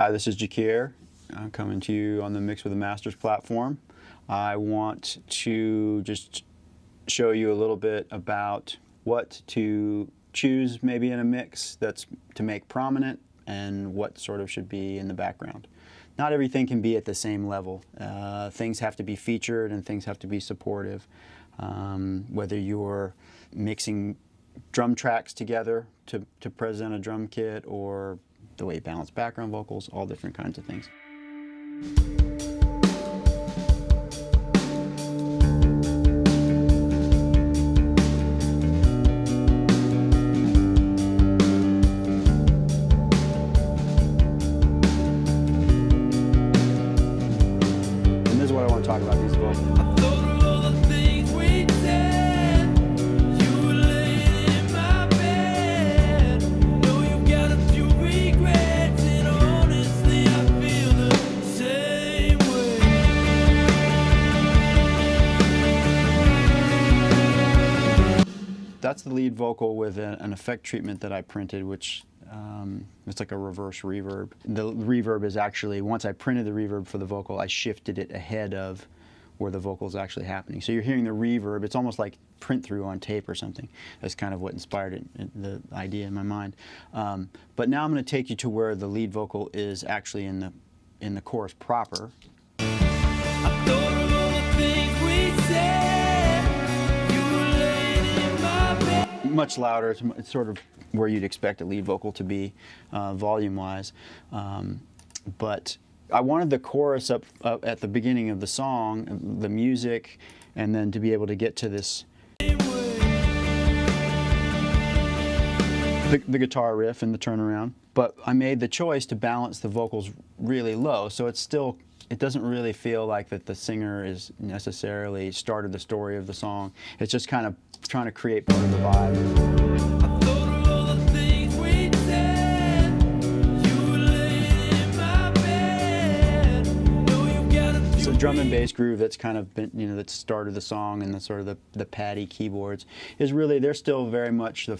Hi, this is Jacquire. I'm coming to you on the Mix with the Masters platform. I want to just show you a little bit about what to choose maybe in a mix that's to make prominent and what sort of should be in the background. Not everything can be at the same level. Uh, things have to be featured and things have to be supportive. Um, whether you're mixing drum tracks together to, to present a drum kit or the way you balance background vocals, all different kinds of things. And this is what I want to talk about, these vocals. That's the lead vocal with a, an effect treatment that I printed, which um, it's like a reverse reverb. The reverb is actually, once I printed the reverb for the vocal, I shifted it ahead of where the vocal is actually happening. So you're hearing the reverb. It's almost like print through on tape or something. That's kind of what inspired it, the idea in my mind. Um, but now I'm going to take you to where the lead vocal is actually in the in the chorus proper. Much louder. It's, it's, sort of where you'd expect a lead vocal to be, uh, volume-wise. Um, but I wanted the chorus up, up, at the beginning of the song, the music, and then to be able to get to this. The, the guitar riff and the turnaround. But I made the choice to balance the vocals really low, so it's still it doesn't really feel like that the singer is necessarily started the story of the song. It's just kind of trying to create part of the vibe. Drum and bass groove that's kind of been, you know, that started the song and the sort of the, the paddy keyboards is really, they're still very much the,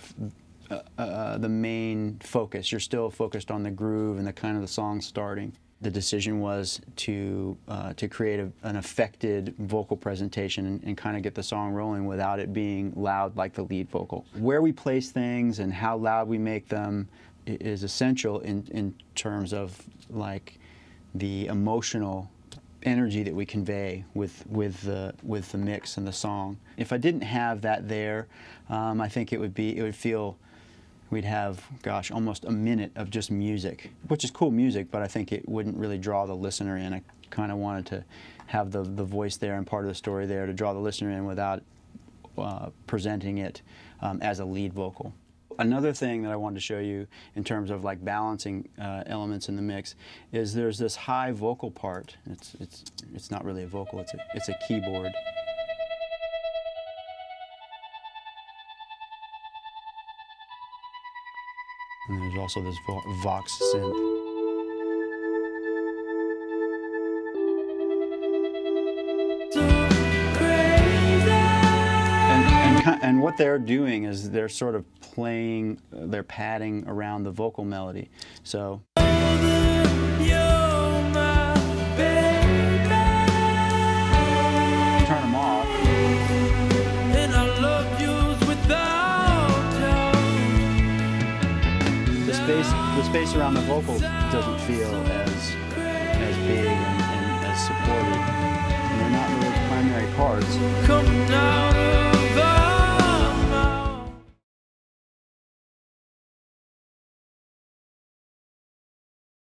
uh, uh, the main focus. You're still focused on the groove and the kind of the song starting the decision was to uh, to create a, an affected vocal presentation and, and kind of get the song rolling without it being loud like the lead vocal. Where we place things and how loud we make them is essential in, in terms of like the emotional energy that we convey with with the with the mix and the song. If I didn't have that there, um, I think it would be it would feel we'd have, gosh, almost a minute of just music, which is cool music, but I think it wouldn't really draw the listener in. I kind of wanted to have the, the voice there and part of the story there to draw the listener in without uh, presenting it um, as a lead vocal. Another thing that I wanted to show you in terms of like balancing uh, elements in the mix is there's this high vocal part. It's, it's, it's not really a vocal, it's a, it's a keyboard. And there's also this Vox synth. And, and, what they're doing is they're sort of playing, they're padding around the vocal melody. So. Space, around the vocal doesn't feel as as big and, and as supported. And they're not really primary parts.